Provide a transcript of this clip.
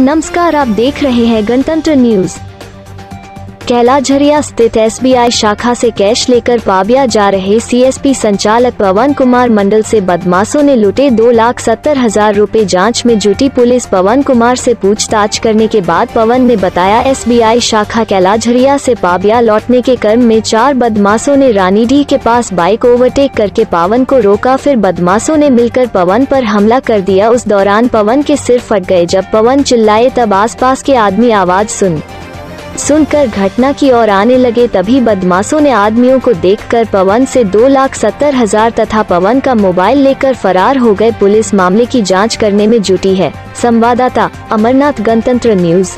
नमस्कार आप देख रहे हैं गणतंत्र न्यूज़। कैलाझरिया स्थित एसबीआई शाखा से कैश लेकर पाबिया जा रहे सीएसपी संचालक पवन कुमार मंडल से बदमाशों ने लुटे दो लाख सत्तर हज़ार रूपए जाँच में जुटी पुलिस। पवन कुमार से पूछताछ करने के बाद पवन ने बताया, एसबीआई शाखा कैलाझरिया से पाबिया लौटने के क्रम में चार बदमाशों ने रानीडीह के पास बाइक ओवरटेक करके पवन को रोका। फिर बदमाशों ने मिलकर पवन पर हमला कर दिया। उस दौरान पवन के सिर फट गए। जब पवन चिल्लाए, तब आसपास के आदमी आवाज़ सुन सुनकर घटना की ओर आने लगे, तभी बदमाशों ने आदमियों को देखकर पवन से दो लाख सत्तर हज़ार तथा पवन का मोबाइल लेकर फरार हो गए। पुलिस मामले की जाँच करने में जुटी है। संवाददाता अमरनाथ गणतंत्र न्यूज़।